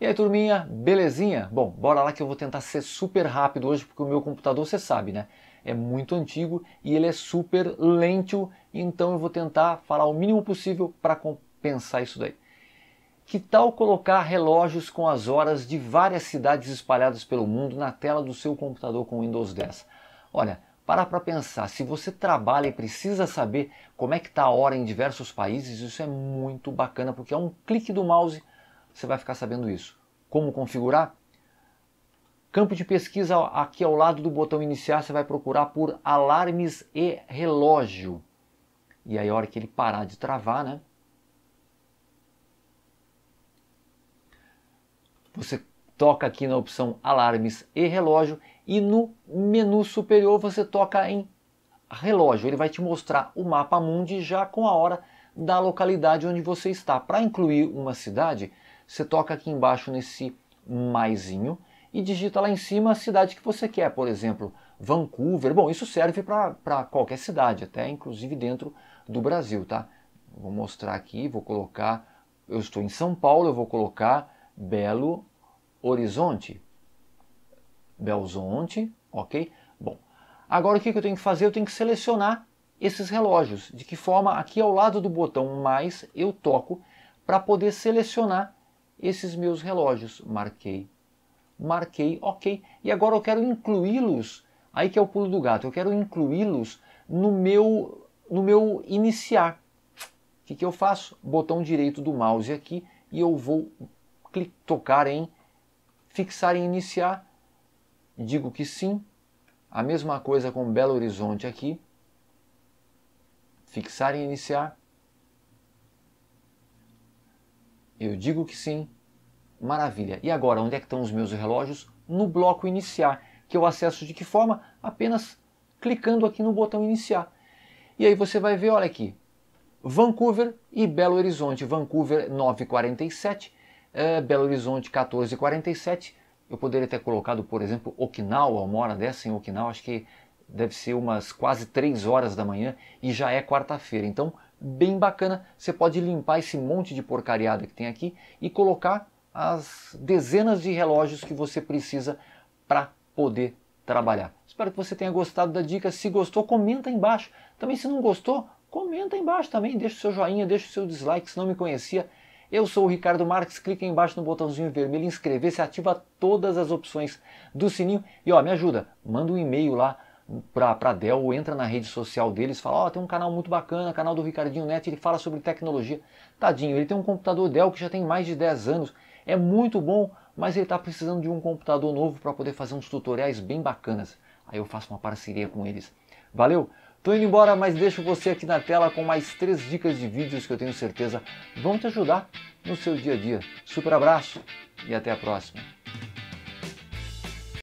E aí turminha, belezinha? Bom, bora lá que eu vou tentar ser super rápido hoje porque o meu computador, você sabe, né? É muito antigo e ele é super lento, então eu vou tentar falar o mínimo possível para compensar isso daí. Que tal colocar relógios com as horas de várias cidades espalhadas pelo mundo na tela do seu computador com Windows 10? Olha, para para pensar, se você trabalha e precisa saber como é que está a hora em diversos países, isso é muito bacana, porque é um clique do mouse você vai ficar sabendo isso. Como configurar? Campo de pesquisa aqui ao lado do botão iniciar, você vai procurar por alarmes e relógio. E aí a hora que ele parar de travar, né? Você toca aqui na opção alarmes e relógio e no menu superior você toca em relógio. Ele vai te mostrar o mapa mundi já com a hora da localidade onde você está. Para incluir uma cidade, você toca aqui embaixo nesse maisinho e digita lá em cima a cidade que você quer, por exemplo, Vancouver. Bom, isso serve para qualquer cidade, até inclusive dentro do Brasil, tá? Vou mostrar aqui, vou colocar, eu estou em São Paulo, eu vou colocar Belo Horizonte. Belzonte, ok? Bom, agora o que eu tenho que fazer? Eu tenho que selecionar esses relógios. De que forma? Aqui ao lado do botão mais eu toco para poder selecionar esses meus relógios. Marquei, marquei, ok. E agora eu quero incluí-los, aí que é o pulo do gato, eu quero incluí-los no meu, no meu iniciar. O que, que eu faço? Botão direito do mouse aqui e eu vou clicar, tocar em fixar em iniciar. Digo que sim. A mesma coisa com Belo Horizonte aqui. Fixar em iniciar. Eu digo que sim. Maravilha. E agora, onde é que estão os meus relógios? No bloco iniciar, que eu acesso de que forma? Apenas clicando aqui no botão iniciar. E aí você vai ver, olha aqui, Vancouver e Belo Horizonte. Vancouver 9,47, é, Belo Horizonte 14,47. Eu poderia ter colocado, por exemplo, Okinawa, uma hora dessa em Okinawa, acho que deve ser umas quase 3 horas da manhã e já é quarta-feira. Então, bem bacana. Você pode limpar esse monte de porcariada que tem aqui e colocar as dezenas de relógios que você precisa para poder trabalhar. Espero que você tenha gostado da dica. Se gostou, comenta aí embaixo. Também se não gostou, comenta aí embaixo também. Deixa o seu joinha, deixa o seu dislike se não me conhecia. Eu sou o Ricardo Marques, clica aí embaixo no botãozinho vermelho, inscrever-se, ativa todas as opções do sininho e ó, me ajuda, manda um e-mail lá para a Dell ou entra na rede social deles, fala, ó, oh, tem um canal muito bacana, canal do Ricardinho Neto, ele fala sobre tecnologia. Tadinho, ele tem um computador Dell que já tem mais de 10 anos, é muito bom, mas ele está precisando de um computador novo para poder fazer uns tutoriais bem bacanas. Aí eu faço uma parceria com eles. Valeu? Tô indo embora, mas deixo você aqui na tela com mais três dicas de vídeos que eu tenho certeza vão te ajudar no seu dia a dia. Super abraço e até a próxima.